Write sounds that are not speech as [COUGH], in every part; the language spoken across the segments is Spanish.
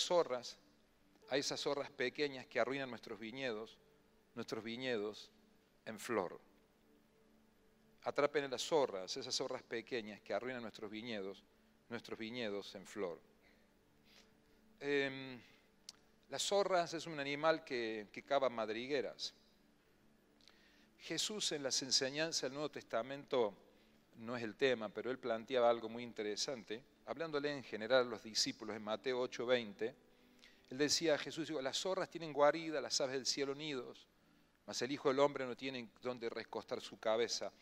las zorras, a esas zorras pequeñas que arruinan nuestros viñedos, nuestros viñedos en flor. Atrapen a las zorras, esas zorras pequeñas que arruinan nuestros viñedos, nuestros viñedos en flor. Em, las zorras es un animal que cava madrigueras. Jesús en las enseñanzas del Nuevo Testamento no es el tema, pero él planteaba algo muy interesante, hablándole en general a los discípulos en Mateo 8:20. Él decía a Jesús, las zorras tienen guarida, las aves del cielo nidos, mas el Hijo del Hombre no tiene donde recostar su cabeza.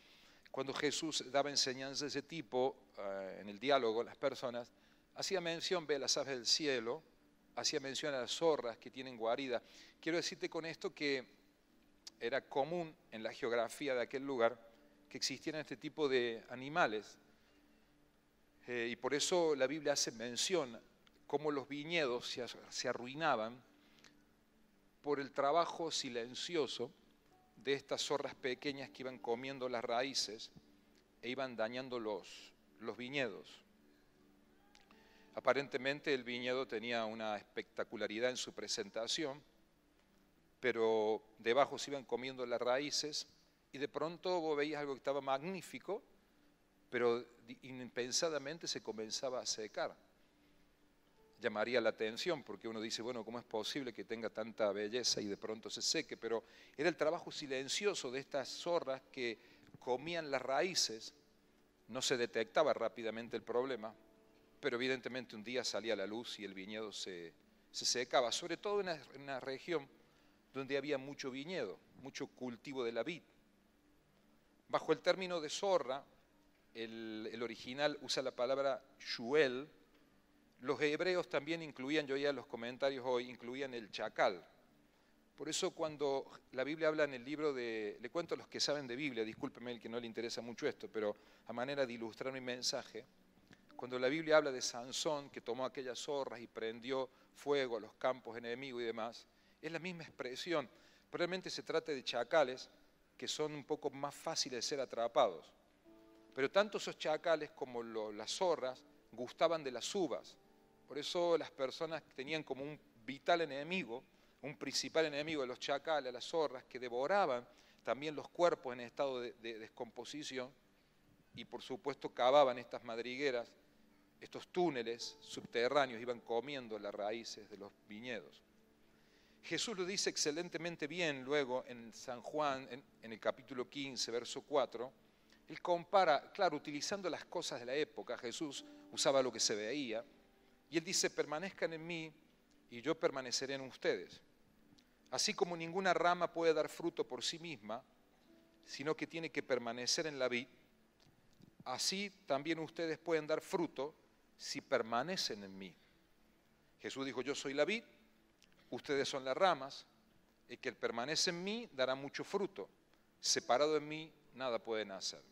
Cuando Jesús daba enseñanzas de ese tipo eh, en el diálogo, las personas, hacía mención, ve las aves del cielo, hacía mención a las zorras que tienen guarida. Quiero decirte con esto que era común en la geografía de aquel lugar que existieran este tipo de animales. Eh, y por eso la Biblia hace mención cómo los viñedos se, se arruinaban por el trabajo silencioso de estas zorras pequeñas que iban comiendo las raíces e iban dañando los, los viñedos. Aparentemente el viñedo tenía una espectacularidad en su presentación, pero debajo se iban comiendo las raíces y de pronto vos veías algo que estaba magnífico, pero impensadamente se comenzaba a secar. Llamaría la atención porque uno dice, bueno, ¿cómo es posible que tenga tanta belleza y de pronto se seque? Pero era el trabajo silencioso de estas zorras que comían las raíces, no se detectaba rápidamente el problema, pero evidentemente un día salía la luz y el viñedo se, secaba, sobre todo en una, región donde había mucho viñedo, mucho cultivo de la vid. Bajo el término de zorra, el, original usa la palabra shuel. Los hebreos también incluían, yo oía los comentarios hoy, incluían el chacal. Por eso cuando la Biblia habla en el libro de, le cuento a los que saben de Biblia, discúlpeme el que no le interesa mucho esto, pero a manera de ilustrar mi mensaje, cuando la Biblia habla de Sansón, que tomó aquellas zorras y prendió fuego a los campos enemigos y demás, es la misma expresión. Probablemente se trata de chacales que son un poco más fáciles de ser atrapados. Pero tanto esos chacales como las zorras gustaban de las uvas. Por eso las personas tenían como un vital enemigo, un principal enemigo de los chacales, las zorras, que devoraban también los cuerpos en estado de descomposición y por supuesto cavaban estas madrigueras estos túneles subterráneos iban comiendo las raíces de los viñedos. Jesús lo dice excelentemente bien luego en San Juan, en, el capítulo 15, verso 4. Él compara, claro, utilizando las cosas de la época, Jesús usaba lo que se veía, y él dice, permanezcan en mí y yo permaneceré en ustedes. Así como ninguna rama puede dar fruto por sí misma, sino que tiene que permanecer en la vid, así también ustedes pueden dar fruto si permanecen en mí. Jesús dijo, yo soy la vid, ustedes son las ramas, el que permanece en mí dará mucho fruto, separado de mí nada pueden hacer.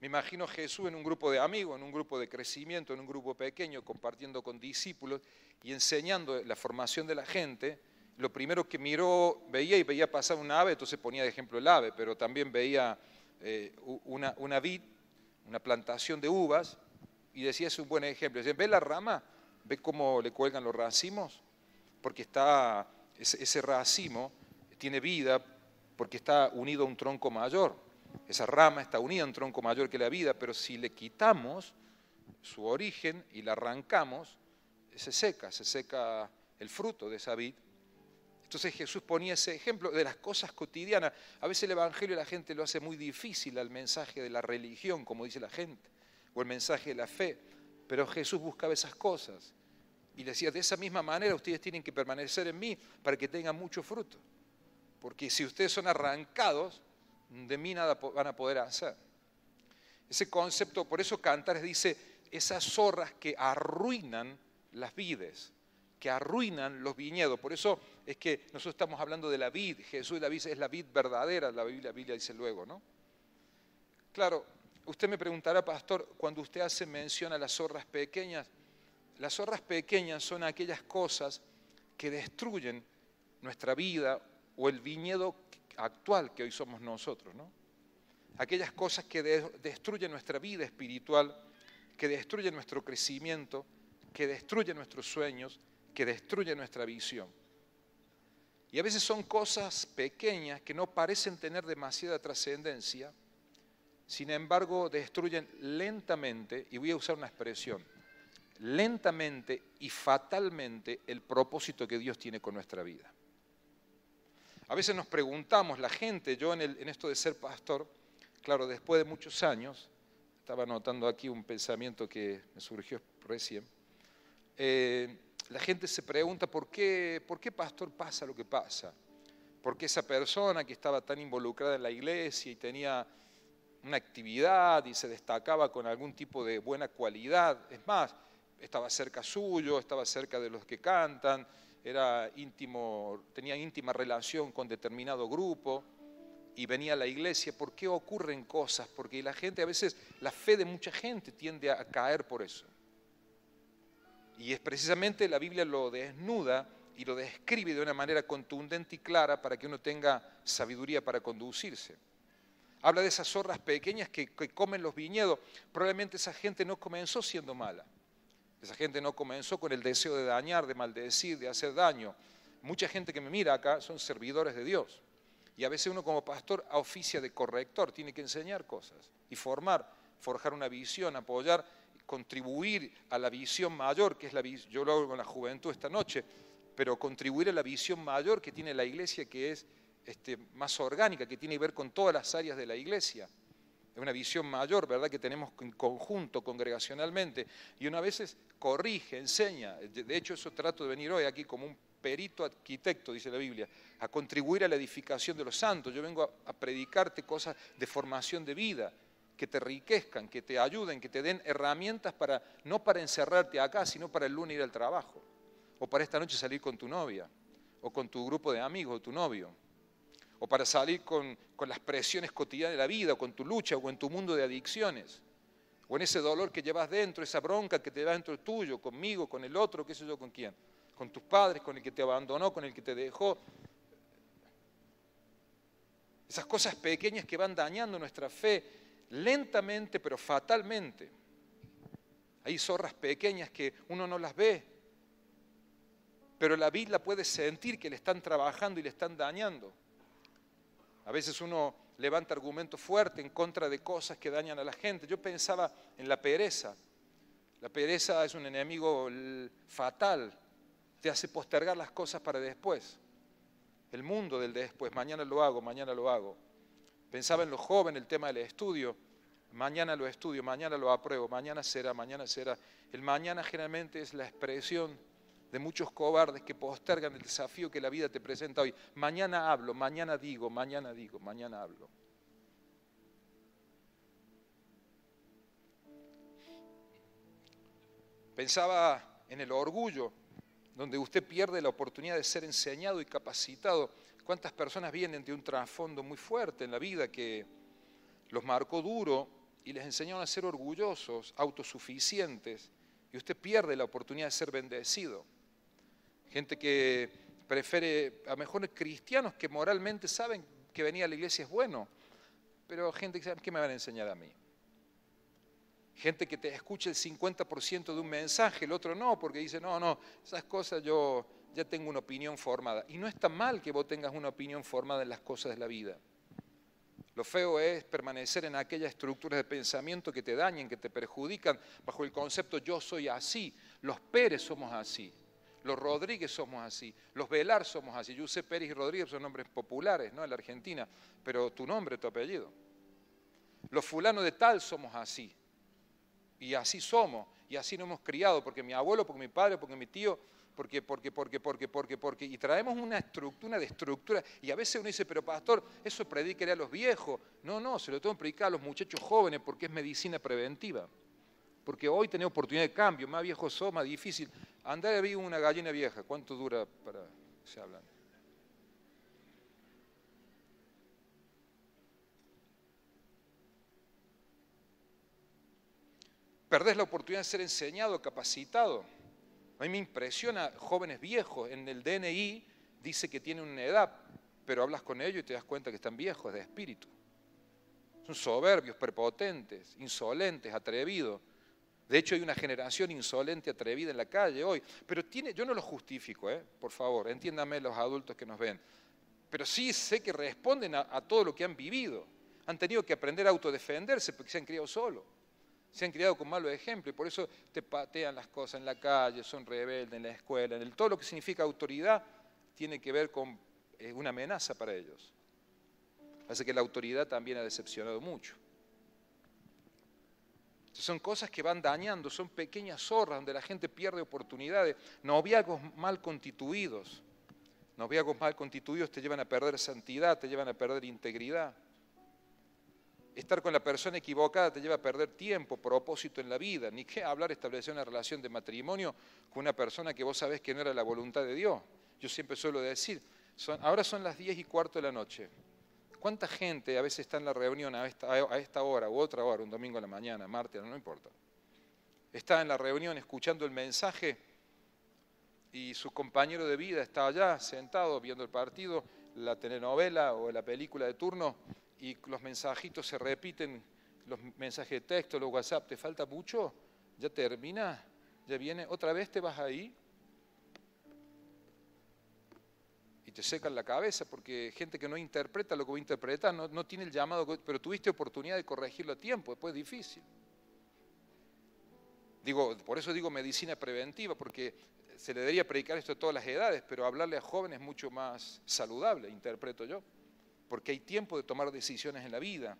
Me imagino Jesús en un grupo de amigos, en un grupo de crecimiento, en un grupo pequeño, compartiendo con discípulos y enseñando la formación de la gente. Lo primero que miró, veía y veía pasar un ave, entonces ponía de ejemplo el ave, pero también veía eh, una, vid, una plantación de uvas, y decía, es un buen ejemplo. ¿Ve la rama? ¿Ve cómo le cuelgan los racimos? Porque está, ese, racimo tiene vida porque está unido a un tronco mayor. Esa rama está unida a un tronco mayor que la vida, pero si le quitamos su origen y la arrancamos, se seca, se seca el fruto de esa vid. Entonces Jesús ponía ese ejemplo de las cosas cotidianas. A veces el Evangelio la gente lo hace muy difícil al mensaje de la religión, como dice la gente o el mensaje de la fe. Pero Jesús buscaba esas cosas y decía, de esa misma manera ustedes tienen que permanecer en mí para que tengan mucho fruto. Porque si ustedes son arrancados, de mí nada van a poder hacer. Ese concepto, por eso Cantares dice, esas zorras que arruinan las vides, que arruinan los viñedos. Por eso es que nosotros estamos hablando de la vid. Jesús la vid es la vid verdadera, la Biblia, la Biblia dice luego, ¿no? Claro, Usted me preguntará, pastor, cuando usted hace mención a las zorras pequeñas, las zorras pequeñas son aquellas cosas que destruyen nuestra vida o el viñedo actual que hoy somos nosotros, ¿no? Aquellas cosas que destruyen nuestra vida espiritual, que destruyen nuestro crecimiento, que destruyen nuestros sueños, que destruyen nuestra visión. Y a veces son cosas pequeñas que no parecen tener demasiada trascendencia, sin embargo destruyen lentamente, y voy a usar una expresión, lentamente y fatalmente el propósito que Dios tiene con nuestra vida. A veces nos preguntamos, la gente, yo en, esto de ser pastor, claro, después de muchos años, estaba notando aquí un pensamiento que me surgió recién, eh, la gente se pregunta por qué, por qué pastor pasa lo que pasa, por qué esa persona que estaba tan involucrada en la iglesia y tenía una actividad y se destacaba con algún tipo de buena cualidad, es más, estaba cerca suyo, estaba cerca de los que cantan, era íntimo, tenía íntima relación con determinado grupo y venía a la iglesia. ¿Por qué ocurren cosas? Porque la gente, a veces, la fe de mucha gente tiende a caer por eso. Y es precisamente la Biblia lo desnuda y lo describe de una manera contundente y clara para que uno tenga sabiduría para conducirse. Habla de esas zorras pequeñas que, que comen los viñedos. Probablemente esa gente no comenzó siendo mala. Esa gente no comenzó con el deseo de dañar, de maldecir, de hacer daño. Mucha gente que me mira acá son servidores de Dios. Y a veces uno como pastor oficia de corrector, tiene que enseñar cosas y formar, forjar una visión, apoyar, contribuir a la visión mayor, que es la visión, yo lo hago con la juventud esta noche, pero contribuir a la visión mayor que tiene la iglesia, que es este, más orgánica, que tiene que ver con todas las áreas de la iglesia es una visión mayor, ¿verdad?, que tenemos en conjunto, congregacionalmente, y una veces corrige, enseña. De hecho, eso trato de venir hoy aquí como un perito arquitecto, dice la Biblia, a contribuir a la edificación de los santos. Yo vengo a, predicarte cosas de formación de vida, que te enriquezcan, que te ayuden, que te den herramientas para, no para encerrarte acá, sino para el lunes ir al trabajo, o para esta noche salir con tu novia, o con tu grupo de amigos, o tu novio o para salir con, las presiones cotidianas de la vida, o con tu lucha, o en tu mundo de adicciones, o en ese dolor que llevas dentro, esa bronca que te da dentro tuyo, conmigo, con el otro, qué sé yo, con quién, con tus padres, con el que te abandonó, con el que te dejó. Esas cosas pequeñas que van dañando nuestra fe lentamente pero fatalmente. Hay zorras pequeñas que uno no las ve, pero la vida puede sentir que le están trabajando y le están dañando. A veces uno levanta argumentos fuertes en contra de cosas que dañan a la gente. Yo pensaba en la pereza. La pereza es un enemigo fatal, te hace postergar las cosas para después. El mundo del después, mañana lo hago, mañana lo hago. Pensaba en los jóvenes, el tema del estudio, mañana lo estudio, mañana lo apruebo, mañana será, mañana será. El mañana generalmente es la expresión de muchos cobardes que postergan el desafío que la vida te presenta hoy. Mañana hablo, mañana digo, mañana digo, mañana hablo. Pensaba en el orgullo, donde usted pierde la oportunidad de ser enseñado y capacitado. ¿Cuántas personas vienen de un trasfondo muy fuerte en la vida que los marcó duro y les enseñaron a ser orgullosos, autosuficientes, y usted pierde la oportunidad de ser bendecido? Gente que prefiere, a lo mejor cristianos que moralmente saben que venir a la iglesia es bueno, pero gente que sabe, ¿qué me van a enseñar a mí? Gente que te escucha el 50% de un mensaje, el otro no, porque dice, no, no, esas cosas yo ya tengo una opinión formada. Y no está mal que vos tengas una opinión formada en las cosas de la vida. Lo feo es permanecer en aquellas estructuras de pensamiento que te dañen, que te perjudican, bajo el concepto yo soy así, los Pérez somos así. Los Rodríguez somos así, los Velar somos así. José Pérez y Rodríguez son nombres populares ¿no? en la Argentina, pero tu nombre, tu apellido. Los fulanos de tal somos así. Y así somos, y así nos hemos criado, porque mi abuelo, porque mi padre, porque mi tío, porque, porque, porque, porque, porque, porque. Y traemos una estructura, una de estructura. Y a veces uno dice, pero pastor, eso predicaré a los viejos. No, no, se lo tengo que predicar a los muchachos jóvenes porque es medicina preventiva porque hoy tenés oportunidad de cambio, más viejo sos, más difícil. Andar a una gallina vieja, ¿cuánto dura para se hablan? Perdés la oportunidad de ser enseñado, capacitado. A mí me impresiona jóvenes viejos. En el DNI dice que tienen una edad, pero hablas con ellos y te das cuenta que están viejos de espíritu. Son soberbios, prepotentes, insolentes, atrevidos De hecho, hay una generación insolente, atrevida en la calle hoy. Pero tiene, yo no lo justifico, ¿eh? por favor, entiéndame los adultos que nos ven. Pero sí sé que responden a, todo lo que han vivido. Han tenido que aprender a autodefenderse porque se han criado solos. Se han criado con malos ejemplos y por eso te patean las cosas en la calle, son rebeldes en la escuela. En el, todo lo que significa autoridad tiene que ver con eh, una amenaza para ellos. Así que la autoridad también ha decepcionado mucho. Son cosas que van dañando, son pequeñas zorras donde la gente pierde oportunidades, noviagos mal constituidos. Noviagos mal constituidos te llevan a perder santidad, te llevan a perder integridad. Estar con la persona equivocada te lleva a perder tiempo, propósito en la vida. Ni qué hablar establecer una relación de matrimonio con una persona que vos sabés que no era la voluntad de Dios. Yo siempre suelo decir, ahora son las 10 y cuarto de la noche. ¿Cuánta gente a veces está en la reunión a esta, hora u otra hora, un domingo a la mañana, martes, no importa? Está en la reunión escuchando el mensaje y su compañero de vida está allá sentado viendo el partido, la telenovela o la película de turno y los mensajitos se repiten, los mensajes de texto, los WhatsApp, ¿te falta mucho? ¿Ya termina? ¿Ya viene? ¿Otra vez te vas ahí? Te secan la cabeza porque gente que no interpreta lo que interpretar no, no tiene el llamado, pero tuviste oportunidad de corregirlo a tiempo, después es difícil. Digo, por eso digo medicina preventiva, porque se le debería predicar esto a todas las edades, pero hablarle a jóvenes es mucho más saludable, interpreto yo, porque hay tiempo de tomar decisiones en la vida.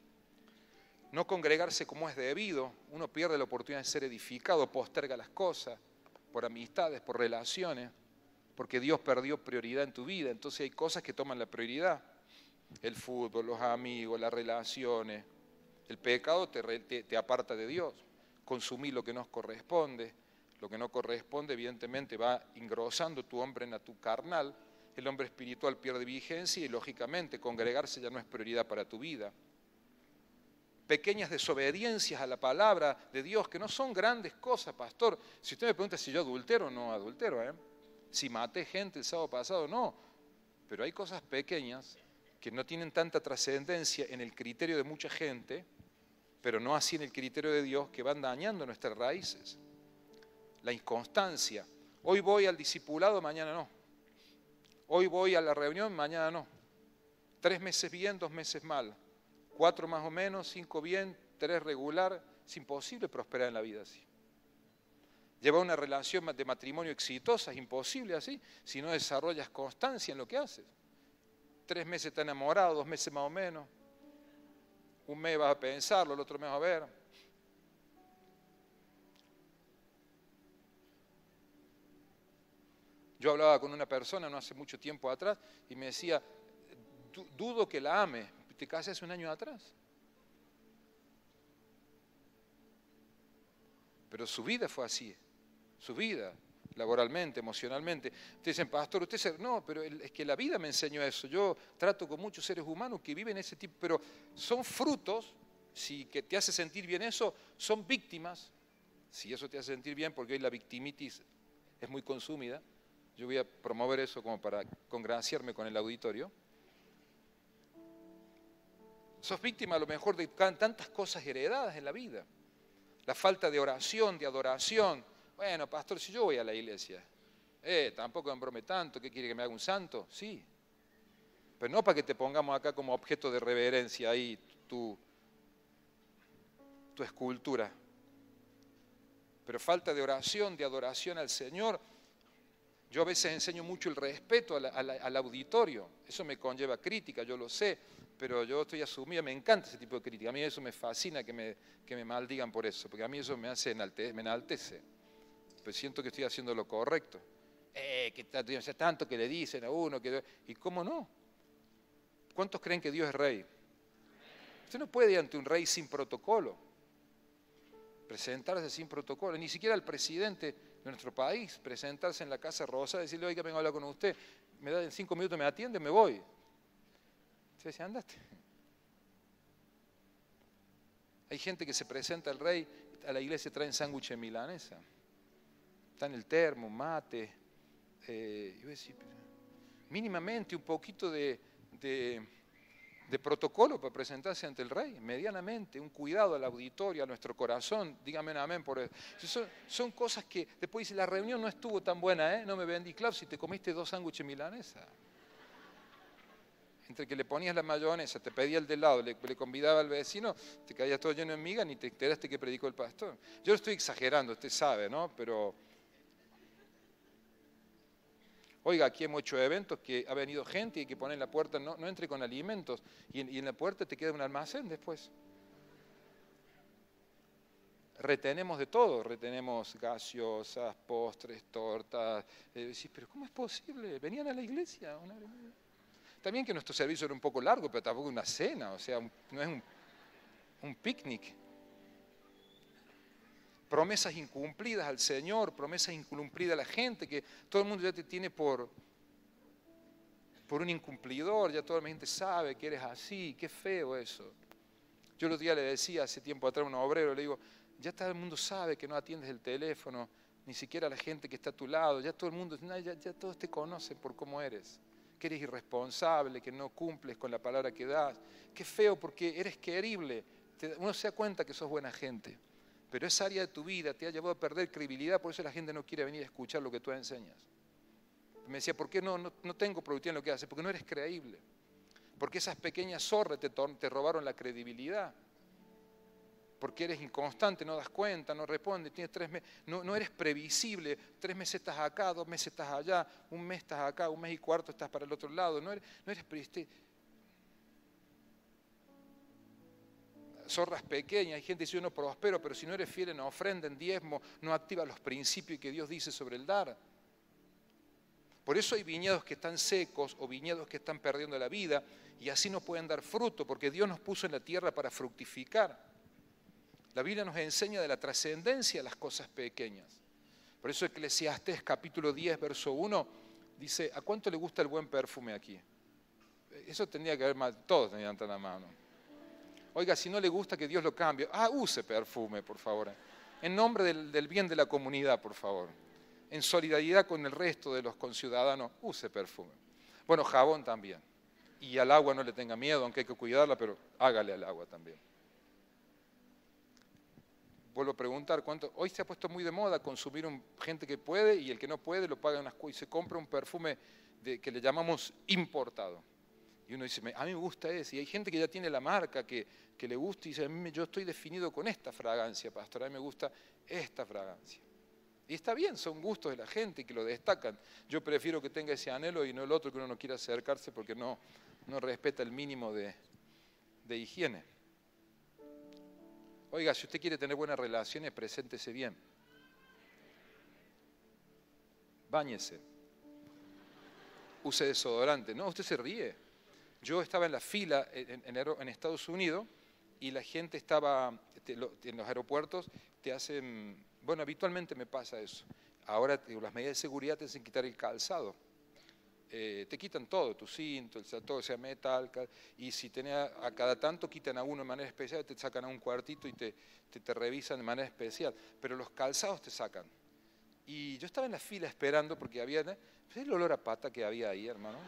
No congregarse como es debido, uno pierde la oportunidad de ser edificado, posterga las cosas por amistades, por relaciones porque Dios perdió prioridad en tu vida, entonces hay cosas que toman la prioridad. El fútbol, los amigos, las relaciones. El pecado te, aparta de Dios. Consumir lo que nos corresponde. Lo que no corresponde, evidentemente, va engrosando tu hombre en tu carnal. El hombre espiritual pierde vigencia y, lógicamente, congregarse ya no es prioridad para tu vida. Pequeñas desobediencias a la palabra de Dios, que no son grandes cosas, pastor. Si usted me pregunta si yo adultero o no adultero, ¿eh? Si maté gente el sábado pasado, no. Pero hay cosas pequeñas que no tienen tanta trascendencia en el criterio de mucha gente, pero no así en el criterio de Dios, que van dañando nuestras raíces. La inconstancia. Hoy voy al discipulado, mañana no. Hoy voy a la reunión, mañana no. Tres meses bien, dos meses mal. Cuatro más o menos, cinco bien, tres regular. Es imposible prosperar en la vida así. Llevar una relación de matrimonio exitosa es imposible así si no desarrollas constancia en lo que haces. Tres meses está enamorado, dos meses más o menos. Un mes vas a pensarlo, el otro mes a ver. Yo hablaba con una persona no hace mucho tiempo atrás y me decía, dudo que la ame. ¿Te casé hace un año atrás? Pero su vida fue así su vida, laboralmente, emocionalmente. Te dicen, pastor, usted se... No, pero es que la vida me enseñó eso. Yo trato con muchos seres humanos que viven ese tipo, pero son frutos, si que te hace sentir bien eso, son víctimas. Si eso te hace sentir bien, porque hoy la victimitis es muy consumida, yo voy a promover eso como para congraciarme con el auditorio. Sos víctima a lo mejor de tantas cosas heredadas en la vida. La falta de oración, de adoración, bueno, pastor, si yo voy a la iglesia, eh, tampoco me tanto, ¿qué quiere que me haga un santo? Sí. Pero no para que te pongamos acá como objeto de reverencia ahí tu, tu escultura. Pero falta de oración, de adoración al Señor. Yo a veces enseño mucho el respeto al auditorio. Eso me conlleva crítica, yo lo sé, pero yo estoy asumido, me encanta ese tipo de crítica. A mí eso me fascina que me, que me maldigan por eso, porque a mí eso me hace me enaltece siento que estoy haciendo lo correcto. Eh, que tanto que le dicen a uno, que, ¿y cómo no? ¿Cuántos creen que Dios es rey? Usted no puede ir ante un rey sin protocolo, presentarse sin protocolo, ni siquiera al presidente de nuestro país, presentarse en la Casa Rosa, decirle, oiga, vengo a hablar con usted, me da en cinco minutos, me atiende, me voy. Usted dice, andate. Hay gente que se presenta al rey, a la iglesia traen sándwich en milanesa está en el termo, mate, eh, mínimamente un poquito de, protocolo para presentarse ante el rey, medianamente, un cuidado al auditorio, a nuestro corazón, dígame un amén por eso. Son, cosas que después dice, la reunión no estuvo tan buena, ¿eh? no me vendí, claro, si te comiste dos sándwiches milanesa. Entre que le ponías la mayonesa, te pedía el de lado, le, le convidaba al vecino, te caías todo lleno de miga, ni te enteraste que predicó el pastor. Yo lo estoy exagerando, usted sabe, ¿no? Pero Oiga, aquí hemos hecho eventos que ha venido gente y que pone en la puerta, no, no entre con alimentos, y en, la puerta te queda un almacén después. Retenemos de todo, retenemos gaseosas, postres, tortas. Eh, pero ¿cómo es posible? Venían a la iglesia. También que nuestro servicio era un poco largo, pero tampoco una cena, o sea, no es un picnic promesas incumplidas al Señor, promesas incumplidas a la gente, que todo el mundo ya te tiene por, por un incumplidor, ya toda la gente sabe que eres así, qué feo eso. Yo los días le decía hace tiempo atrás a un obrero, le digo, ya todo el mundo sabe que no atiendes el teléfono, ni siquiera la gente que está a tu lado, ya todo el mundo, ya, ya todos te conocen por cómo eres, que eres irresponsable, que no cumples con la palabra que das, qué feo porque eres querible, uno se da cuenta que sos buena gente pero esa área de tu vida te ha llevado a perder credibilidad, por eso la gente no quiere venir a escuchar lo que tú enseñas. Me decía, ¿por qué no, no, tengo productividad en lo que haces? Porque no eres creíble. Porque esas pequeñas zorras te, robaron la credibilidad. Porque eres inconstante, no das cuenta, no respondes, tienes tres meses, no, no, eres previsible, tres meses estás acá, dos meses estás allá, un mes estás acá, un mes y cuarto estás para el otro lado, no eres, eres zorras pequeñas, hay gente que dice no prospero, pero si no eres fiel en ofrenda, en diezmo, no activa los principios que Dios dice sobre el dar. Por eso hay viñedos que están secos o viñedos que están perdiendo la vida y así no pueden dar fruto, porque Dios nos puso en la tierra para fructificar. La Biblia nos enseña de la trascendencia de las cosas pequeñas. Por eso Eclesiastés capítulo 10, verso 1, dice, ¿a cuánto le gusta el buen perfume aquí? Eso tendría que haber más, todos tenían la mano. Oiga, si no le gusta que Dios lo cambie, ah, use perfume, por favor. En nombre del, bien de la comunidad, por favor. En solidaridad con el resto de los conciudadanos, use perfume. Bueno, jabón también. Y al agua no le tenga miedo, aunque hay que cuidarla, pero hágale al agua también. Vuelvo a preguntar, ¿cuánto? hoy se ha puesto muy de moda consumir gente que puede y el que no puede lo paga en unas y se compra un perfume que le llamamos importado. Y uno dice, a mí me gusta ese. Y hay gente que ya tiene la marca, que, le gusta y dice, a mí yo estoy definido con esta fragancia, pastor, a mí me gusta esta fragancia. Y está bien, son gustos de la gente que lo destacan. Yo prefiero que tenga ese anhelo y no el otro que uno no quiera acercarse porque no, respeta el mínimo de, de higiene. Oiga, si usted quiere tener buenas relaciones, preséntese bien. Báñese. Use desodorante. No, usted se ríe. Yo estaba en la fila en, Estados Unidos y la gente estaba en los aeropuertos, te hacen, bueno, habitualmente me pasa eso. Ahora las medidas de seguridad te hacen quitar el calzado. Eh, te quitan todo, tu cinto, todo sea metal, y si tenés a, cada tanto quitan a uno de manera especial, te sacan a un cuartito y te, te, revisan de manera especial, pero los calzados te sacan. Y yo estaba en la fila esperando porque había, ¿ves el olor a pata que había ahí, hermano?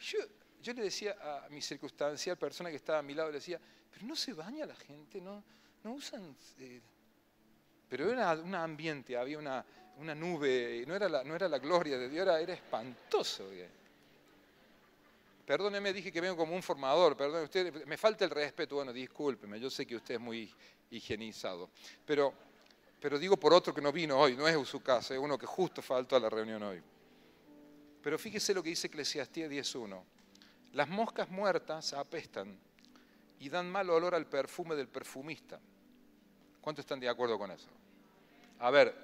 Yo, le decía a mi circunstancial persona que estaba a mi lado, le decía, pero no se baña la gente, no, usan... Eh". pero era un ambiente, había una, nube, no era, la, no era la gloria de Dios, era, espantoso. Perdóneme, dije que vengo como un formador, perdón, usted, me falta el respeto, bueno, discúlpeme, yo sé que usted es muy higienizado, pero, digo por otro que no vino hoy, no es su casa, es uno que justo faltó a la reunión hoy. Pero fíjese lo que dice Eclesiastés 10.1. Las moscas muertas apestan y dan mal olor al perfume del perfumista. ¿Cuántos están de acuerdo con eso? A ver,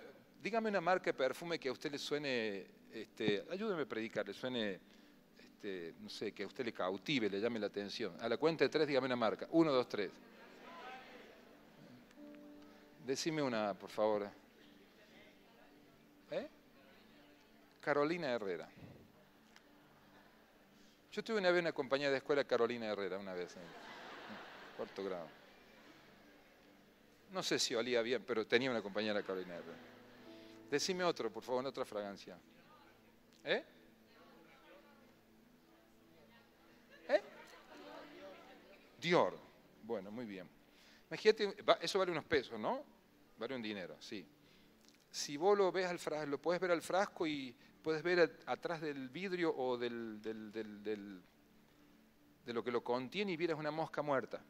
dígame una marca de perfume que a usted le suene, este, ayúdeme a predicar, le suene, este, no sé, que a usted le cautive, le llame la atención. A la cuenta de tres, dígame una marca. Uno, dos, tres. Decime una, por favor. ¿Eh? Carolina Herrera. Yo tuve una vez una compañía de escuela Carolina Herrera, una vez, en cuarto grado. No sé si olía bien, pero tenía una compañera Carolina Herrera. Decime otro, por favor, otra fragancia. ¿Eh? ¿Eh? Dior. Bueno, muy bien. Imagínate, eso vale unos pesos, ¿no? Vale un dinero, sí. Si vos lo ves al frasco, lo puedes ver al frasco y puedes ver atrás del vidrio o del, de lo que lo contiene y vieras una mosca muerta.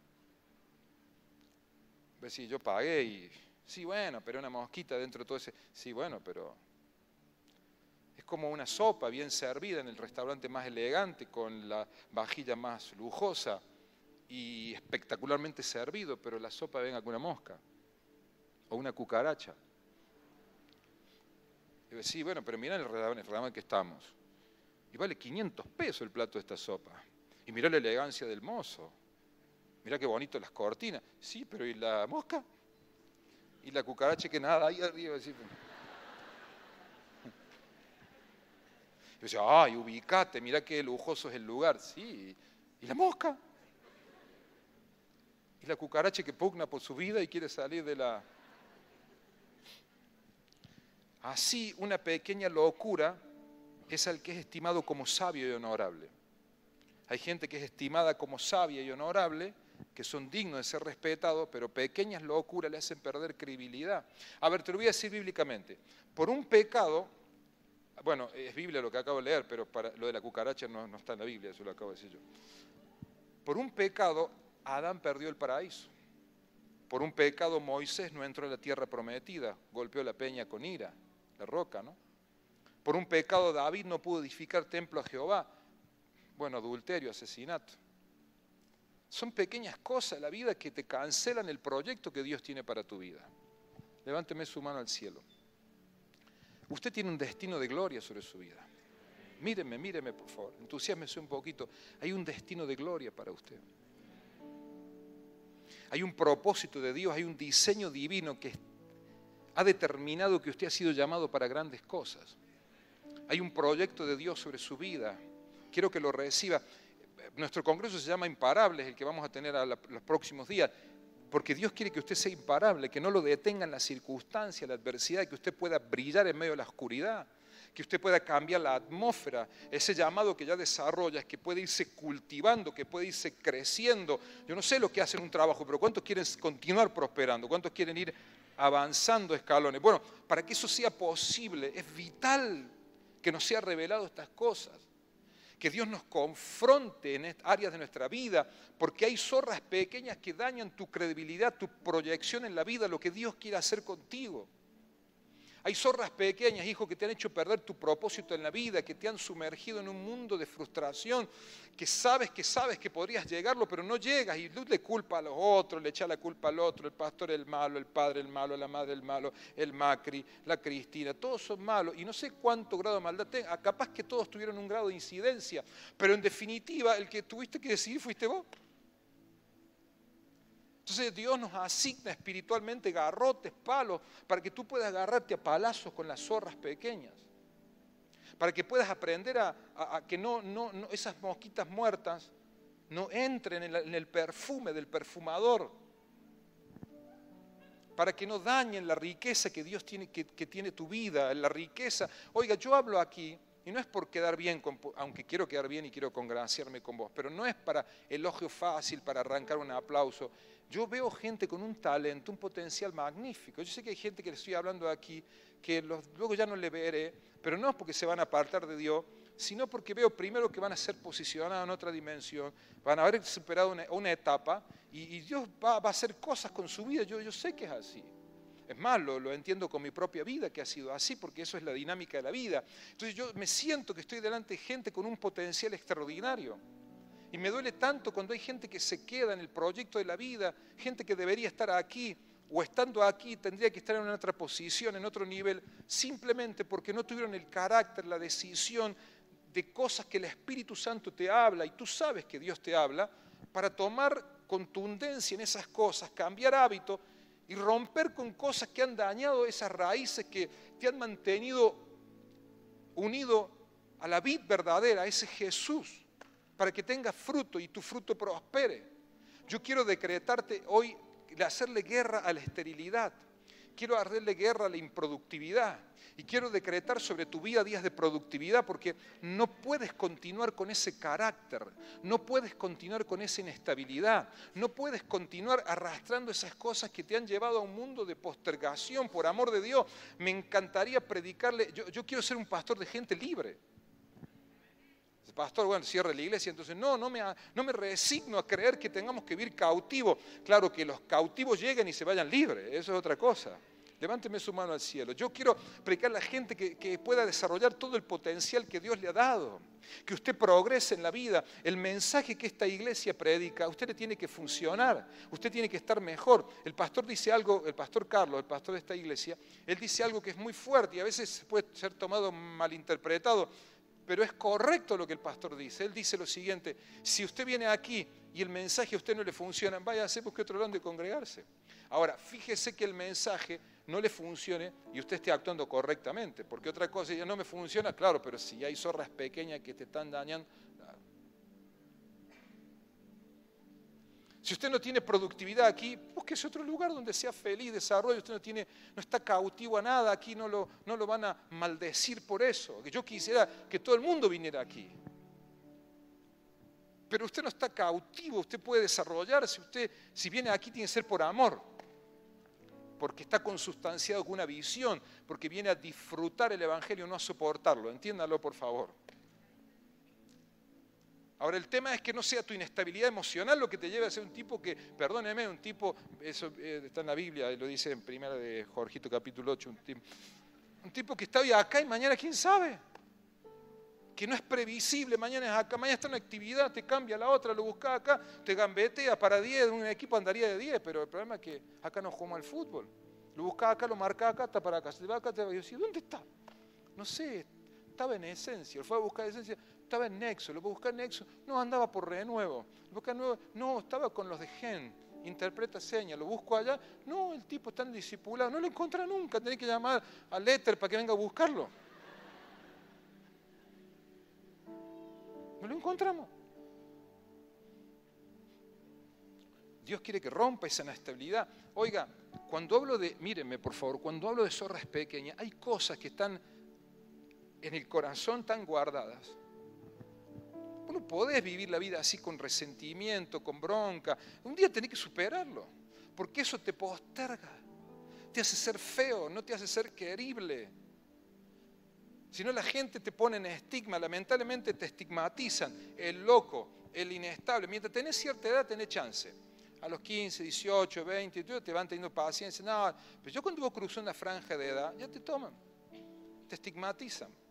Ves si yo pagué y sí, bueno, pero una mosquita dentro de todo ese. Sí, bueno, pero es como una sopa bien servida en el restaurante más elegante, con la vajilla más lujosa y espectacularmente servido, pero la sopa venga con una mosca o una cucaracha. Y sí, bueno, pero mira el restaurante en que estamos. Y vale 500 pesos el plato de esta sopa. Y mira la elegancia del mozo. Mira qué bonito las cortinas. Sí, pero ¿y la mosca? ¿Y la cucaracha que nada ahí arriba? [LAUGHS] Y decía, ay, ubicate, mira qué lujoso es el lugar. Sí, ¿y la mosca? ¿Y la cucaracha que pugna por su vida y quiere salir de la... Así, una pequeña locura es al que es estimado como sabio y honorable. Hay gente que es estimada como sabia y honorable, que son dignos de ser respetados, pero pequeñas locuras le hacen perder credibilidad. A ver, te lo voy a decir bíblicamente. Por un pecado, bueno, es Biblia lo que acabo de leer, pero para, lo de la cucaracha no, no está en la Biblia, eso lo acabo de decir yo. Por un pecado, Adán perdió el paraíso. Por un pecado, Moisés no entró en la tierra prometida, golpeó la peña con ira, la roca, ¿no? Por un pecado, David no pudo edificar templo a Jehová. Bueno, adulterio, asesinato. Son pequeñas cosas la vida que te cancelan el proyecto que Dios tiene para tu vida. Levánteme su mano al cielo. Usted tiene un destino de gloria sobre su vida. Míreme, míreme, por favor. Entusiasmese un poquito. Hay un destino de gloria para usted. Hay un propósito de Dios, hay un diseño divino que ha determinado que usted ha sido llamado para grandes cosas. Hay un proyecto de Dios sobre su vida. Quiero que lo reciba. Nuestro congreso se llama Imparables, el que vamos a tener los próximos días. Porque Dios quiere que usted sea imparable, que no lo detengan las circunstancias, la adversidad, que usted pueda brillar en medio de la oscuridad, que usted pueda cambiar la atmósfera, ese llamado que ya desarrollas, que puede irse cultivando, que puede irse creciendo. Yo no sé lo que hacen un trabajo, pero ¿cuántos quieren continuar prosperando? ¿Cuántos quieren ir avanzando escalones? Bueno, para que eso sea posible, es vital que nos sea revelado estas cosas que Dios nos confronte en áreas de nuestra vida, porque hay zorras pequeñas que dañan tu credibilidad, tu proyección en la vida, lo que Dios quiere hacer contigo. Hay zorras pequeñas, hijo, que te han hecho perder tu propósito en la vida, que te han sumergido en un mundo de frustración, que sabes que sabes que podrías llegarlo, pero no llegas y le culpa a los otros, le echa la culpa al otro, el pastor el malo, el padre el malo, la madre el malo, el Macri, la Cristina, todos son malos y no sé cuánto grado de maldad tenga, capaz que todos tuvieron un grado de incidencia, pero en definitiva el que tuviste que decidir fuiste vos. Entonces Dios nos asigna espiritualmente garrotes, palos, para que tú puedas agarrarte a palazos con las zorras pequeñas. Para que puedas aprender a, que no, esas mosquitas muertas no entren en, el perfume del perfumador. Para que no dañen la riqueza que Dios tiene, que, que tiene tu vida, la riqueza. Oiga, yo hablo aquí y no es por quedar bien, aunque quiero quedar bien y quiero congraciarme con vos, pero no es para elogio fácil, para arrancar un aplauso. Yo veo gente con un talento, un potencial magnífico. Yo sé que hay gente que le estoy hablando aquí, que luego ya no le veré, pero no es porque se van a apartar de Dios, sino porque veo primero que van a ser posicionados en otra dimensión, van a haber superado una, etapa y, Dios va, a hacer cosas con su vida. Yo, sé que es así. Es más, lo, entiendo con mi propia vida que ha sido así, porque eso es la dinámica de la vida. Entonces yo me siento que estoy delante de gente con un potencial extraordinario. Y me duele tanto cuando hay gente que se queda en el proyecto de la vida, gente que debería estar aquí o estando aquí tendría que estar en otra posición, en otro nivel, simplemente porque no tuvieron el carácter, la decisión de cosas que el Espíritu Santo te habla y tú sabes que Dios te habla, para tomar contundencia en esas cosas, cambiar hábito y romper con cosas que han dañado esas raíces que te han mantenido unido a la vid verdadera, a ese Jesús, para que tengas fruto y tu fruto prospere. Yo quiero decretarte hoy hacerle guerra a la esterilidad. quiero arderle guerra a la improductividad. Y quiero decretar sobre tu vida días de productividad porque no puedes continuar con ese carácter, no puedes continuar con esa inestabilidad, no puedes continuar arrastrando esas cosas que te han llevado a un mundo de postergación. Por amor de Dios, me encantaría predicarle, yo, yo quiero ser un pastor de gente libre pastor, bueno, cierre la iglesia, entonces no, no me, no me resigno a creer que tengamos que vivir cautivos. Claro que los cautivos lleguen y se vayan libres, eso es otra cosa. Levánteme su mano al cielo. Yo quiero predicar a la gente que, que, pueda desarrollar todo el potencial que Dios le ha dado, que usted progrese en la vida. El mensaje que esta iglesia predica, usted le tiene que funcionar, usted tiene que estar mejor. El pastor dice algo, el pastor Carlos, el pastor de esta iglesia, él dice algo que es muy fuerte y a veces puede ser tomado malinterpretado pero es correcto lo que el pastor dice. Él dice lo siguiente, si usted viene aquí y el mensaje a usted no le funciona, váyase, busque otro lado donde congregarse. Ahora, fíjese que el mensaje no le funcione y usted esté actuando correctamente, porque otra cosa, ya no me funciona, claro, pero si hay zorras pequeñas que te están dañando, Si usted no tiene productividad aquí, búsquese otro lugar donde sea feliz, desarrollo. Usted no, tiene, no está cautivo a nada, aquí no lo, no lo van a maldecir por eso. Yo quisiera que todo el mundo viniera aquí. Pero usted no está cautivo, usted puede desarrollarse. Usted, si viene aquí, tiene que ser por amor. Porque está consustanciado con una visión, porque viene a disfrutar el Evangelio, no a soportarlo. Entiéndalo, por favor. Ahora el tema es que no sea tu inestabilidad emocional lo que te lleve a ser un tipo que, perdóneme, un tipo, eso eh, está en la Biblia, lo dice en primera de Jorgito capítulo 8, un tipo, un tipo que está hoy acá y mañana quién sabe, que no es previsible, mañana es acá, mañana está en una actividad, te cambia la otra, lo buscas acá, te gambetea para 10, un equipo andaría de 10, pero el problema es que acá no jugamos al fútbol. Lo buscas acá, lo marcas acá, está para acá, se va acá, te va a decir, ¿dónde está? No sé, estaba en esencia, fue a buscar esencia, estaba en Nexo, lo buscar en Nexo, no andaba por renuevo, lo nuevo, no, estaba con los de Gen, interpreta señas, lo busco allá, no, el tipo está en discipulado, no lo encuentra nunca, tenés que llamar a Letter para que venga a buscarlo. No lo encontramos. Dios quiere que rompa esa inestabilidad. Oiga, cuando hablo de, mírenme por favor, cuando hablo de zorras pequeñas, hay cosas que están en el corazón tan guardadas no podés vivir la vida así con resentimiento, con bronca. Un día tenés que superarlo, porque eso te posterga, te hace ser feo, no te hace ser querible. Si no, la gente te pone en estigma, lamentablemente te estigmatizan, el loco, el inestable. Mientras tenés cierta edad, tenés chance. A los 15, 18, 20, te van teniendo paciencia. No, pero yo cuando vos cruzas una franja de edad, ya te toman, te estigmatizan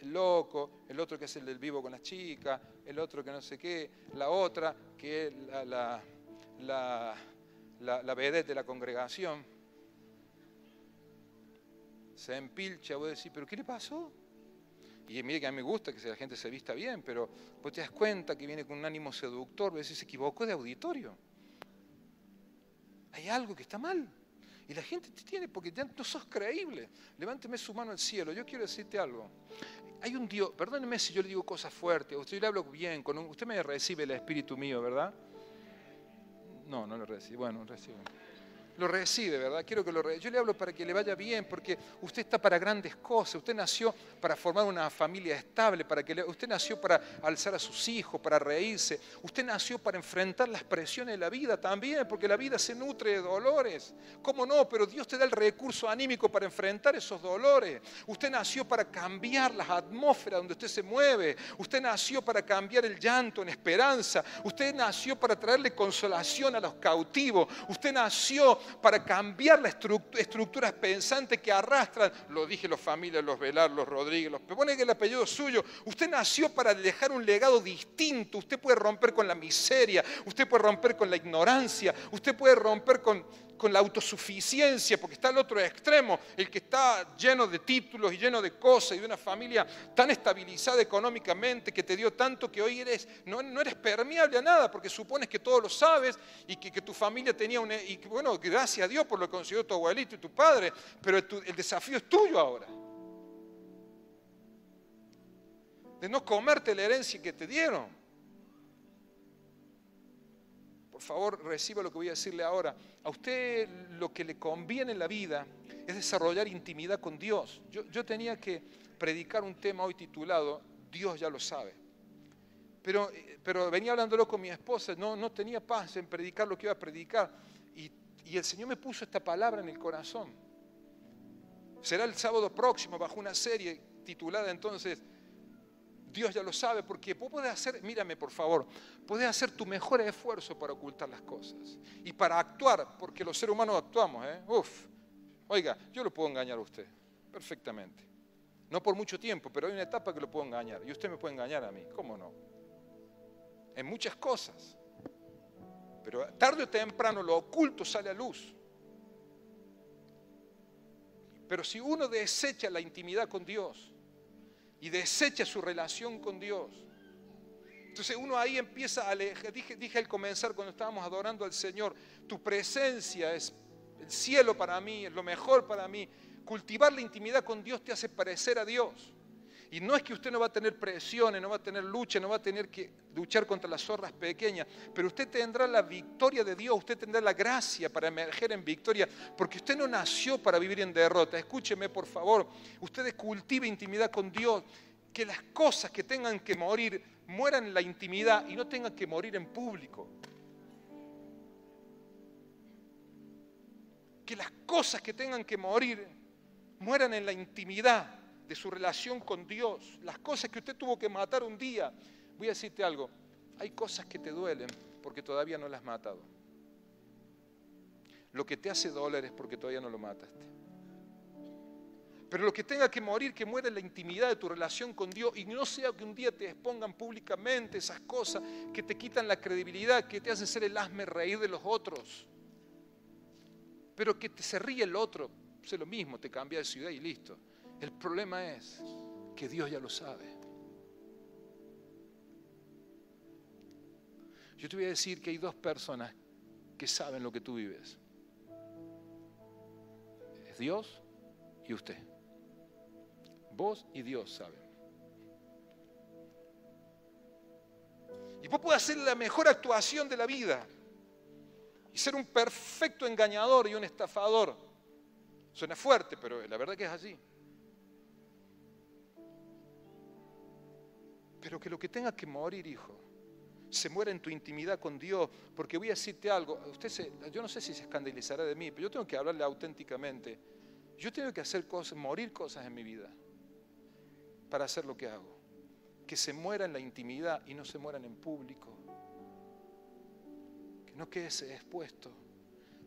el loco, el otro que es el del vivo con las chicas, el otro que no sé qué, la otra que es la, la, la, la, vedette de la congregación. Se empilcha, vos decís, ¿pero qué le pasó? Y mire que a mí me gusta que la gente se vista bien, pero vos te das cuenta que viene con un ánimo seductor, vos decís, se equivocó de auditorio. Hay algo que está mal. Y la gente te tiene porque ya no sos creíble. Levánteme su mano al cielo. Yo quiero decirte algo hay un Dios, perdóneme si yo le digo cosas fuertes, usted le hablo bien, con usted me recibe el espíritu mío, ¿verdad? No, no lo recibe, bueno, recibe lo recibe, ¿verdad? Quiero que lo reciba. Yo le hablo para que le vaya bien, porque usted está para grandes cosas. Usted nació para formar una familia estable, para que usted nació para alzar a sus hijos, para reírse. Usted nació para enfrentar las presiones de la vida también, porque la vida se nutre de dolores. ¿Cómo no? Pero Dios te da el recurso anímico para enfrentar esos dolores. Usted nació para cambiar las atmósferas donde usted se mueve. Usted nació para cambiar el llanto en esperanza. Usted nació para traerle consolación a los cautivos. Usted nació para cambiar las estructuras pensantes que arrastran, lo dije los familias, los Velar, los Rodríguez, los pone que el apellido suyo. Usted nació para dejar un legado distinto. Usted puede romper con la miseria, usted puede romper con la ignorancia, usted puede romper con, con la autosuficiencia, porque está al otro extremo, el que está lleno de títulos y lleno de cosas y de una familia tan estabilizada económicamente que te dio tanto que hoy eres, no, no eres permeable a nada, porque supones que todo lo sabes y que, tu familia tenía un... Y bueno, gracias a Dios por lo que consiguió tu abuelito y tu padre, pero el desafío es tuyo ahora. De no comerte la herencia que te dieron. por favor reciba lo que voy a decirle ahora. A usted lo que le conviene en la vida es desarrollar intimidad con Dios. Yo, tenía que predicar un tema hoy titulado Dios ya lo sabe. Pero, pero venía hablándolo con mi esposa, no, no tenía paz en predicar lo que iba a predicar. Y, y el Señor me puso esta palabra en el corazón. Será el sábado próximo bajo una serie titulada entonces Dios ya lo sabe, porque puedes hacer, mírame por favor, puedes hacer tu mejor esfuerzo para ocultar las cosas y para actuar, porque los seres humanos actuamos, ¿eh? Uf, oiga, yo lo puedo engañar a usted, perfectamente. No por mucho tiempo, pero hay una etapa que lo puedo engañar y usted me puede engañar a mí, ¿cómo no? En muchas cosas. Pero tarde o temprano lo oculto sale a luz. Pero si uno desecha la intimidad con Dios, y desecha su relación con Dios. Entonces uno ahí empieza a alejar, dije, dije al comenzar cuando estábamos adorando al Señor, tu presencia es el cielo para mí, es lo mejor para mí. Cultivar la intimidad con Dios te hace parecer a Dios. Y no es que usted no va a tener presiones, no va a tener lucha, no va a tener que luchar contra las zorras pequeñas, pero usted tendrá la victoria de Dios, usted tendrá la gracia para emerger en victoria, porque usted no nació para vivir en derrota. Escúcheme, por favor, usted cultive intimidad con Dios, que las cosas que tengan que morir mueran en la intimidad y no tengan que morir en público. Que las cosas que tengan que morir mueran en la intimidad de su relación con Dios, las cosas que usted tuvo que matar un día. Voy a decirte algo, hay cosas que te duelen porque todavía no las has matado. Lo que te hace doler es porque todavía no lo mataste. Pero lo que tenga que morir, que muera en la intimidad de tu relación con Dios y no sea que un día te expongan públicamente esas cosas que te quitan la credibilidad, que te hacen ser el asme reír de los otros. Pero que te se ríe el otro, es lo mismo, te cambia de ciudad y listo. El problema es que Dios ya lo sabe. Yo te voy a decir que hay dos personas que saben lo que tú vives. Es Dios y usted. Vos y Dios saben. Y vos puedes hacer la mejor actuación de la vida y ser un perfecto engañador y un estafador. Suena fuerte, pero la verdad que es así. Pero que lo que tenga que morir, hijo, se muera en tu intimidad con Dios, porque voy a decirte algo, usted yo no sé si se escandalizará de mí, pero yo tengo que hablarle auténticamente. Yo tengo que hacer cosas, morir cosas en mi vida para hacer lo que hago. Que se muera en la intimidad y no se mueran en público. Que no quede expuesto.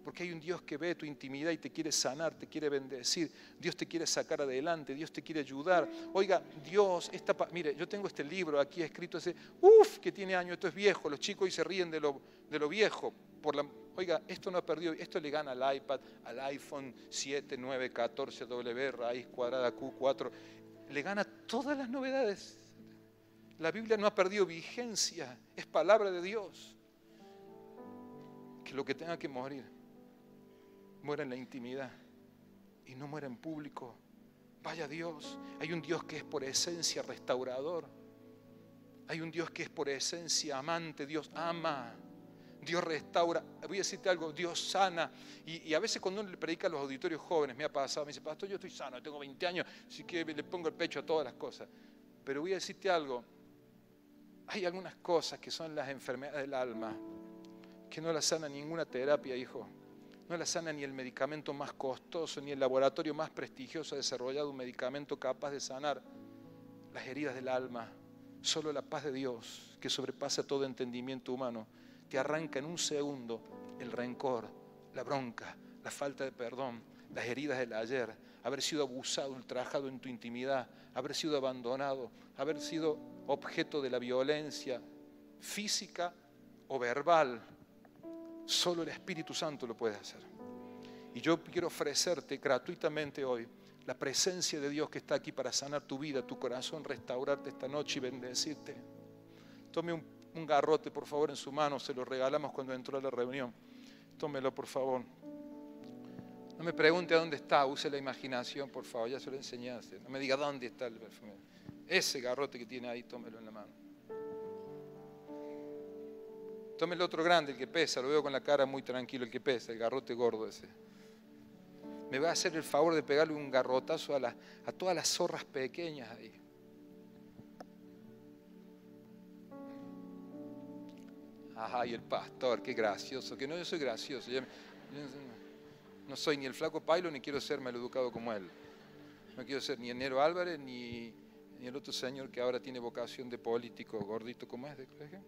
Porque hay un Dios que ve tu intimidad y te quiere sanar, te quiere bendecir. Dios te quiere sacar adelante, Dios te quiere ayudar. Oiga, Dios, esta, mire, yo tengo este libro aquí escrito ese, uff, que tiene años, esto es viejo. Los chicos hoy se ríen de lo, de lo viejo. Por la, oiga, esto no ha perdido, esto le gana al iPad, al iPhone 7, 9, 14, W, raíz cuadrada, Q4. Le gana todas las novedades. La Biblia no ha perdido vigencia, es palabra de Dios. Que lo que tenga que morir muera en la intimidad y no muera en público. Vaya Dios, hay un Dios que es por esencia restaurador. Hay un Dios que es por esencia amante, Dios ama. Dios restaura. Voy a decirte algo, Dios sana. Y, a veces cuando uno le predica a los auditorios jóvenes, me ha pasado, me dice, pastor, yo estoy sano, tengo 20 años, así que le pongo el pecho a todas las cosas. Pero voy a decirte algo, hay algunas cosas que son las enfermedades del alma, que no las sana ninguna terapia, hijo. No la sana ni el medicamento más costoso, ni el laboratorio más prestigioso ha desarrollado un medicamento capaz de sanar las heridas del alma. Solo la paz de Dios, que sobrepasa todo entendimiento humano, te arranca en un segundo el rencor, la bronca, la falta de perdón, las heridas del ayer, haber sido abusado, ultrajado en tu intimidad, haber sido abandonado, haber sido objeto de la violencia física o verbal Solo el Espíritu Santo lo puede hacer. Y yo quiero ofrecerte gratuitamente hoy la presencia de Dios que está aquí para sanar tu vida, tu corazón, restaurarte esta noche y bendecirte. Tome un, garrote, por favor, en su mano, se lo regalamos cuando entró a la reunión. Tómelo, por favor. No me pregunte dónde está, use la imaginación, por favor, ya se lo enseñaste. No me diga dónde está el perfume. Ese garrote que tiene ahí, tómelo en la mano. Tome el otro grande, el que pesa, lo veo con la cara muy tranquilo, el que pesa, el garrote gordo ese. Me va a hacer el favor de pegarle un garrotazo a, a todas las zorras pequeñas ahí. Ay, el pastor, qué gracioso. Que no, yo soy gracioso. no soy ni el flaco Pailo ni quiero ser educado como él. No quiero ser ni Enero Álvarez ni, el otro señor que ahora tiene vocación de político gordito como es de colegio.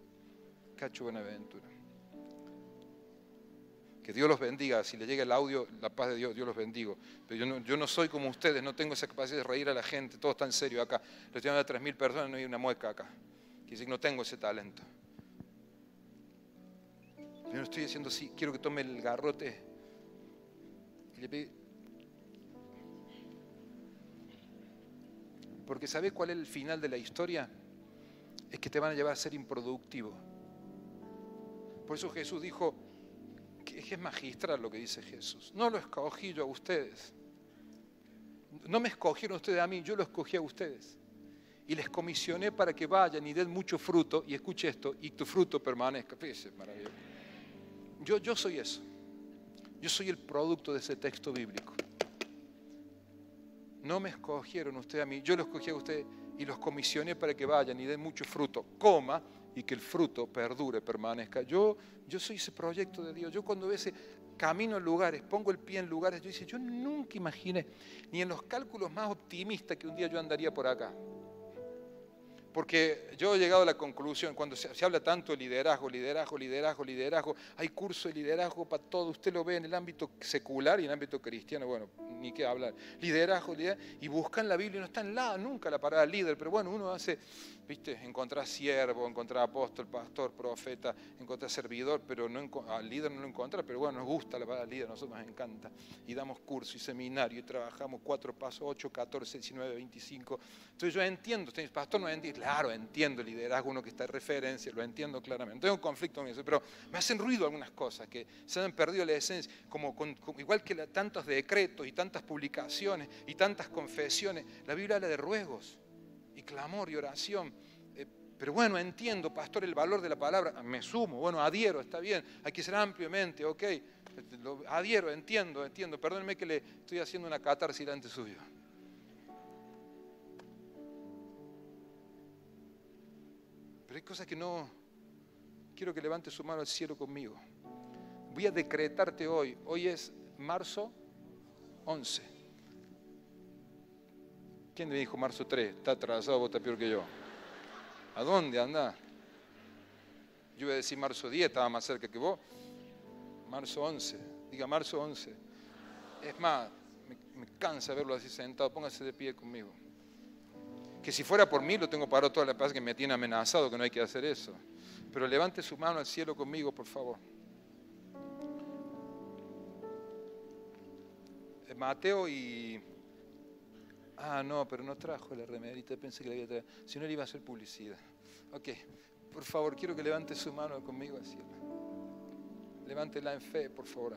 Cacho Buenaventura. Que Dios los bendiga. Si le llega el audio, la paz de Dios, Dios los bendigo. Pero yo no, yo no soy como ustedes, no tengo esa capacidad de reír a la gente. Todo está en serio acá. Le estoy a 3.000 personas, no hay una mueca acá. Quiere decir que no tengo ese talento. Yo no estoy diciendo, sí, quiero que tome el garrote. Porque ¿sabes cuál es el final de la historia? Es que te van a llevar a ser improductivo. Por eso Jesús dijo, que es magistral lo que dice Jesús. No lo escogí yo a ustedes. No me escogieron ustedes a mí, yo lo escogí a ustedes. Y les comisioné para que vayan y den mucho fruto, y escuche esto, y tu fruto permanezca. Fíjese, maravilloso. Yo, yo soy eso. Yo soy el producto de ese texto bíblico. No me escogieron ustedes a mí, yo los escogí a ustedes y los comisioné para que vayan y den mucho fruto, coma, y que el fruto perdure, permanezca. Yo, yo soy ese proyecto de Dios. Yo cuando veo ese camino en lugares, pongo el pie en lugares, yo dice, yo nunca imaginé, ni en los cálculos más optimistas que un día yo andaría por acá. Porque yo he llegado a la conclusión, cuando se, habla tanto de liderazgo, liderazgo, liderazgo, liderazgo, hay curso de liderazgo para todo, usted lo ve en el ámbito secular y en el ámbito cristiano, bueno, ni qué hablar. Liderazgo, liderazgo, y buscan la Biblia, no está en la, nunca la parada líder, pero bueno, uno hace, viste, encontrar siervo, encontrar apóstol, pastor, profeta, encontrar servidor, pero no al líder no lo encuentra, pero bueno, nos gusta la palabra líder, a nosotros nos encanta. Y damos curso y seminario y trabajamos cuatro pasos, ocho, catorce, diecinueve, veinticinco. Entonces yo entiendo, usted pastor, no entiende claro, entiendo el liderazgo, uno que está en referencia, lo entiendo claramente. Tengo un conflicto con eso, pero me hacen ruido algunas cosas que se han perdido la esencia, como, igual que tantos decretos y tantas publicaciones y tantas confesiones. La Biblia habla de ruegos y clamor y oración. Eh, pero bueno, entiendo, pastor, el valor de la palabra. Me sumo, bueno, adhiero, está bien. Hay que ser ampliamente, ok. adhiero, entiendo, entiendo. Perdóneme que le estoy haciendo una catarsis delante suyo. Pero hay cosas que no... Quiero que levante su mano al cielo conmigo. Voy a decretarte hoy. Hoy es marzo 11. ¿Quién me dijo marzo 3? Está atrasado, vos estás peor que yo. ¿A dónde anda? Yo iba a decir marzo 10, estaba más cerca que vos. Marzo 11. Diga marzo 11. Es más, me, me cansa verlo así sentado. Póngase de pie conmigo que si fuera por mí lo tengo parado toda la paz que me tiene amenazado, que no hay que hacer eso. Pero levante su mano al cielo conmigo, por favor. Eh, Mateo y... Ah, no, pero no trajo la remerita, pensé que la había traído. Si no, le iba a hacer publicidad. Ok, por favor, quiero que levante su mano conmigo al cielo. Levántela en fe, por favor.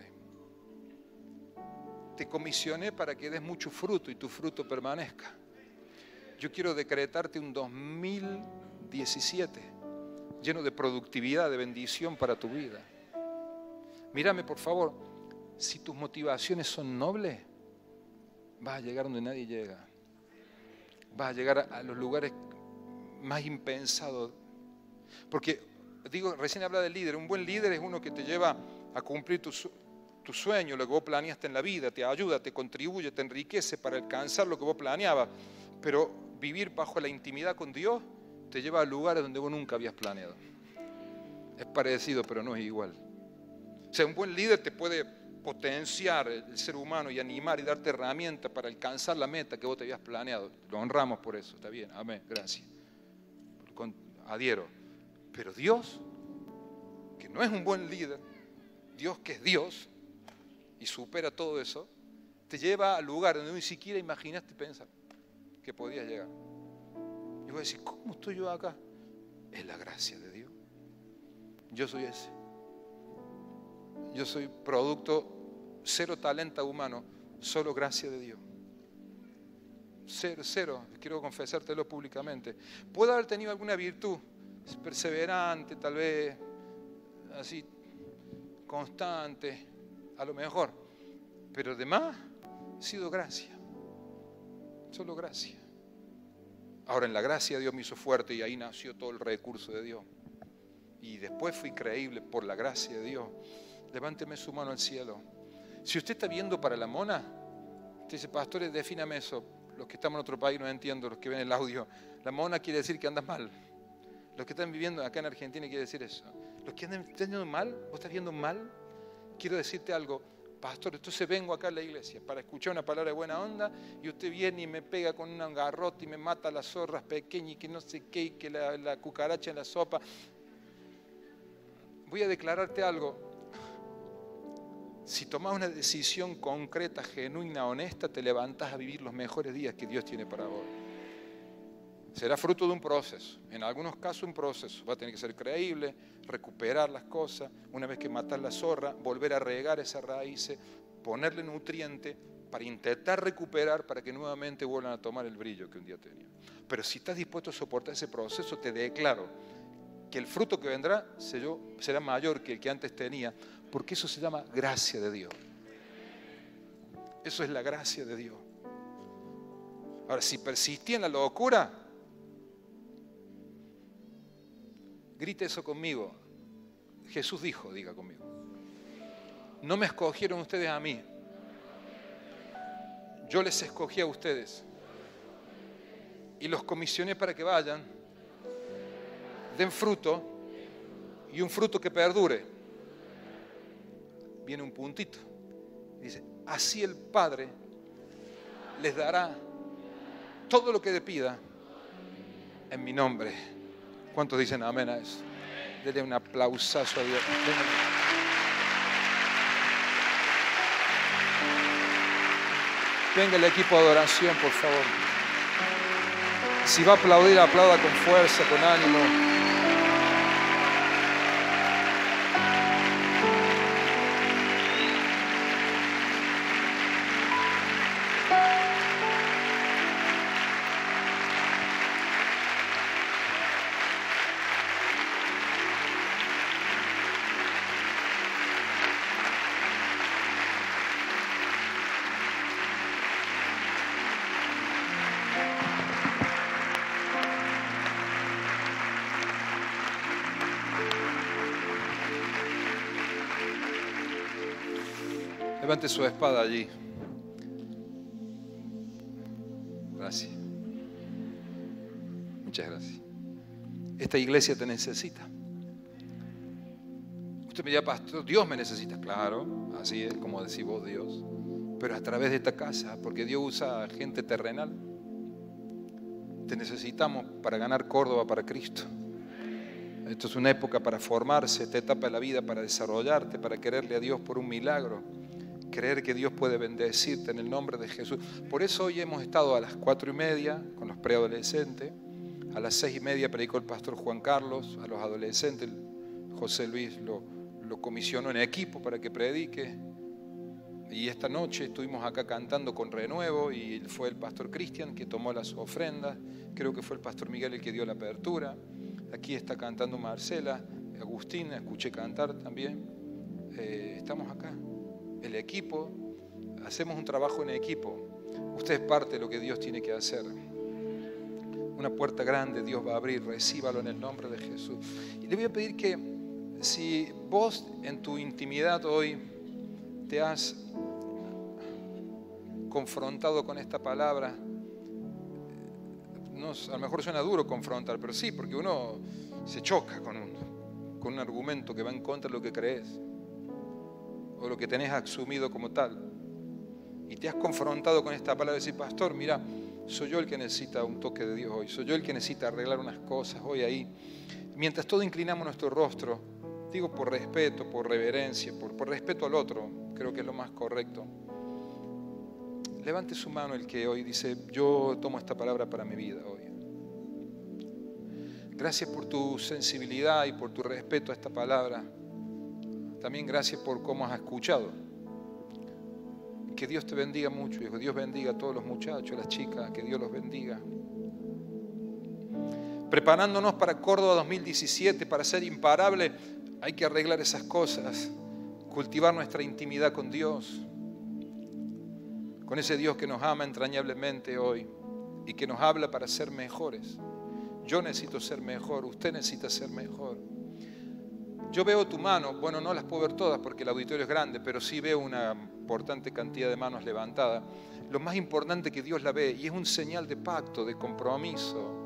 Te comisioné para que des mucho fruto y tu fruto permanezca yo quiero decretarte un 2017 lleno de productividad, de bendición para tu vida. Mírame, por favor, si tus motivaciones son nobles, vas a llegar donde nadie llega. Vas a llegar a los lugares más impensados. Porque, digo, recién habla del líder. Un buen líder es uno que te lleva a cumplir tu, tu sueño, lo que vos planeaste en la vida, te ayuda, te contribuye, te enriquece para alcanzar lo que vos planeabas. Pero vivir bajo la intimidad con Dios te lleva a lugares donde vos nunca habías planeado. Es parecido, pero no es igual. O sea, un buen líder te puede potenciar el ser humano y animar y darte herramientas para alcanzar la meta que vos te habías planeado. Lo honramos por eso, está bien, amén, gracias. Adhiero. Pero Dios, que no es un buen líder, Dios que es Dios y supera todo eso, te lleva a lugares donde ni siquiera imaginaste pensar que podía llegar. Y voy a decir, ¿cómo estoy yo acá? Es la gracia de Dios. Yo soy ese. Yo soy producto, cero talento humano, solo gracia de Dios. Cero, cero. Quiero confesártelo públicamente. Puedo haber tenido alguna virtud, perseverante, tal vez, así constante, a lo mejor, pero además ha sido gracia, solo gracia. Ahora en la gracia Dios me hizo fuerte y ahí nació todo el recurso de Dios. Y después fui creíble por la gracia de Dios. Levánteme su mano al cielo. Si usted está viendo para la mona, usted dice, pastores, defíname eso. Los que estamos en otro país no entiendo, los que ven el audio. La mona quiere decir que andas mal. Los que están viviendo acá en Argentina quiere decir eso. Los que andan viendo mal, vos estás viendo mal, quiero decirte algo pastor, entonces vengo acá a la iglesia para escuchar una palabra de buena onda y usted viene y me pega con un garrote y me mata las zorras pequeñas y que no sé qué y que la, la cucaracha en la sopa. Voy a declararte algo. Si tomas una decisión concreta, genuina, honesta, te levantas a vivir los mejores días que Dios tiene para vos. Será fruto de un proceso. En algunos casos un proceso. Va a tener que ser creíble, recuperar las cosas. Una vez que matar la zorra, volver a regar esas raíces, ponerle nutriente para intentar recuperar para que nuevamente vuelvan a tomar el brillo que un día tenía. Pero si estás dispuesto a soportar ese proceso, te declaro que el fruto que vendrá será mayor que el que antes tenía, porque eso se llama gracia de Dios. Eso es la gracia de Dios. Ahora, si persistía en la locura, Grite eso conmigo. Jesús dijo, diga conmigo. No me escogieron ustedes a mí. Yo les escogí a ustedes. Y los comisioné para que vayan, den fruto y un fruto que perdure. Viene un puntito. Dice, así el Padre les dará todo lo que le pida en mi nombre. ¿Cuántos dicen amén a eso? Dele un aplausazo a Dios. Venga el equipo de adoración, por favor. Si va a aplaudir, aplauda con fuerza, con ánimo. Su espada allí. Gracias. Muchas gracias. Esta iglesia te necesita. Usted me dirá, pastor, Dios me necesita. Claro, así es como decís vos, Dios. Pero a través de esta casa, porque Dios usa gente terrenal. Te necesitamos para ganar Córdoba para Cristo. Esto es una época para formarse, esta etapa de la vida para desarrollarte, para quererle a Dios por un milagro creer que Dios puede bendecirte en el nombre de Jesús. Por eso hoy hemos estado a las cuatro y media con los preadolescentes, a las seis y media predicó el pastor Juan Carlos, a los adolescentes José Luis lo, comisionó en equipo para que predique. Y esta noche estuvimos acá cantando con renuevo y fue el pastor Cristian que tomó las ofrendas, creo que fue el pastor Miguel el que dio la apertura. Aquí está cantando Marcela, Agustina, escuché cantar también. Eh, estamos acá el equipo, hacemos un trabajo en equipo. Usted es parte de lo que Dios tiene que hacer. Una puerta grande Dios va a abrir, recíbalo en el nombre de Jesús. Y le voy a pedir que si vos en tu intimidad hoy te has confrontado con esta palabra, no, a lo mejor suena duro confrontar, pero sí, porque uno se choca con un, con un argumento que va en contra de lo que crees o lo que tenés asumido como tal. Y te has confrontado con esta palabra y decir, pastor, mira, soy yo el que necesita un toque de Dios hoy, soy yo el que necesita arreglar unas cosas hoy ahí. Mientras todos inclinamos nuestro rostro, digo por respeto, por reverencia, por, por respeto al otro, creo que es lo más correcto. Levante su mano el que hoy dice, yo tomo esta palabra para mi vida hoy. Gracias por tu sensibilidad y por tu respeto a esta palabra. También gracias por cómo has escuchado. Que Dios te bendiga mucho, hijo. Dios bendiga a todos los muchachos, las chicas, que Dios los bendiga. Preparándonos para Córdoba 2017, para ser imparable, Hay que arreglar esas cosas, cultivar nuestra intimidad con Dios, con ese Dios que nos ama entrañablemente hoy y que nos habla para ser mejores. Yo necesito ser mejor, usted necesita ser mejor. Yo veo tu mano, bueno, no las puedo ver todas porque el auditorio es grande, pero sí veo una importante cantidad de manos levantadas. Lo más importante que Dios la ve y es un señal de pacto, de compromiso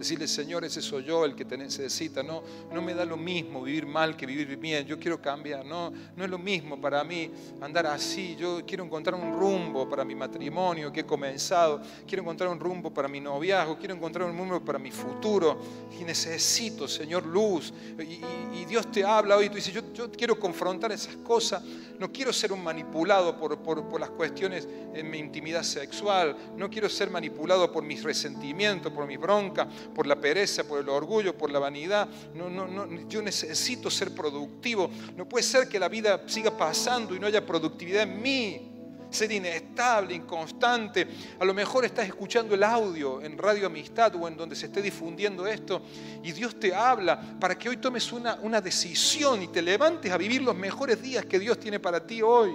Decirle, Señor, ese soy yo el que te necesita. No, no me da lo mismo vivir mal que vivir bien. Yo quiero cambiar. No, no es lo mismo para mí andar así. Yo quiero encontrar un rumbo para mi matrimonio que he comenzado. Quiero encontrar un rumbo para mi noviazgo. Quiero encontrar un rumbo para mi futuro. Y necesito, Señor, luz. Y, Dios te habla hoy. Y tú dices, yo, quiero confrontar esas cosas. No quiero ser un manipulado por, por, por las cuestiones en mi intimidad sexual. No quiero ser manipulado por mis resentimientos, por mi bronca por la pereza, por el orgullo, por la vanidad. No, no, no, yo necesito ser productivo. No puede ser que la vida siga pasando y no haya productividad en mí. Ser inestable, inconstante. A lo mejor estás escuchando el audio en Radio Amistad o en donde se esté difundiendo esto y Dios te habla para que hoy tomes una, una decisión y te levantes a vivir los mejores días que Dios tiene para ti hoy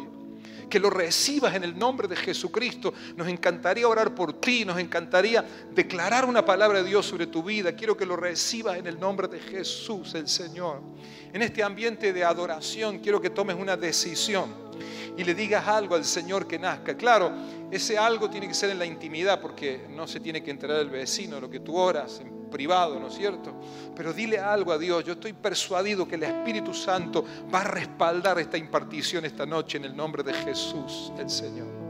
que lo recibas en el nombre de Jesucristo. Nos encantaría orar por ti, nos encantaría declarar una palabra de Dios sobre tu vida. Quiero que lo recibas en el nombre de Jesús, el Señor. En este ambiente de adoración quiero que tomes una decisión y le digas algo al Señor que nazca. Claro, ese algo tiene que ser en la intimidad porque no se tiene que enterar el vecino lo que tú oras privado, ¿no es cierto? Pero dile algo a Dios. Yo estoy persuadido que el Espíritu Santo va a respaldar esta impartición esta noche en el nombre de Jesús, el Señor.